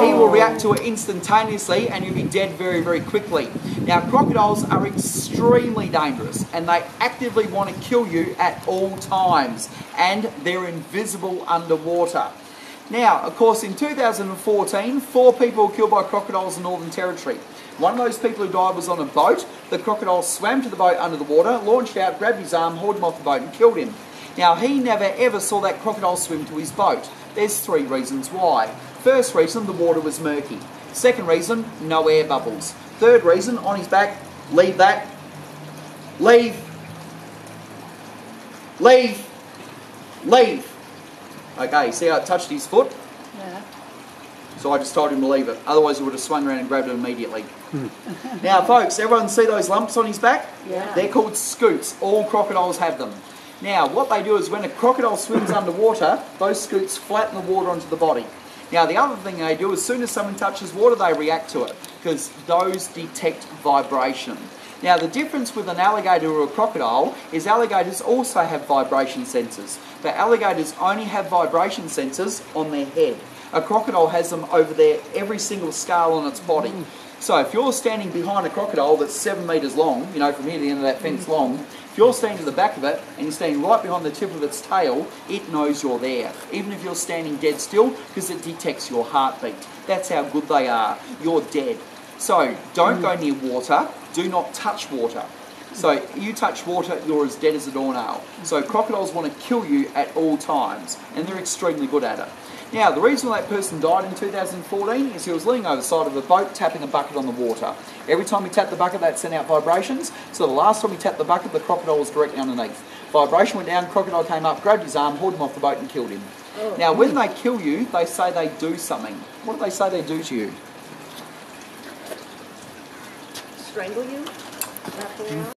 He will react to it instantaneously and you'll be dead very, very quickly. Now, crocodiles are extremely dangerous and they actively want to kill you at all times and they're invisible underwater. Now, of course, in 2014, four people were killed by crocodiles in Northern Territory. One of those people who died was on a boat. The crocodile swam to the boat under the water, launched out, grabbed his arm, hauled him off the boat and killed him. Now, he never ever saw that crocodile swim to his boat. There's three reasons why. First reason, the water was murky. Second reason, no air bubbles. Third reason, on his back, leave that. Leave. Leave. Leave. Okay, see how it touched his foot? Yeah. So I just told him to leave it. Otherwise, he would have swung around and grabbed it immediately. Hmm. now, folks, everyone see those lumps on his back? Yeah. They're called scutes. All crocodiles have them. Now, what they do is when a crocodile swims underwater, those scutes flatten the water onto the body. Now, the other thing they do, as soon as someone touches water, they react to it because those detect vibration. Now, the difference with an alligator or a crocodile is alligators also have vibration sensors, but alligators only have vibration sensors on their head. A crocodile has them over there, every single scale on its body. So if you're standing behind a crocodile that's seven metres long, you know, from here to the end of that fence mm. long, if you're standing to the back of it and you're standing right behind the tip of its tail, it knows you're there. Even if you're standing dead still, because it detects your heartbeat. That's how good they are. You're dead. So don't mm. go near water. Do not touch water. So you touch water, you're as dead as a doornail. So crocodiles want to kill you at all times, and they're extremely good at it. Now, the reason that person died in 2014 is he was leaning over the side of a boat tapping a bucket on the water. Every time he tapped the bucket, that sent out vibrations. So the last time he tapped the bucket, the crocodile was directly underneath. Vibration went down, crocodile came up, grabbed his arm, hauled him off the boat, and killed him. Oh. Now, when they kill you, they say they do something. What do they say they do to you? Strangle you?